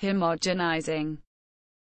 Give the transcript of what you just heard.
homogenizing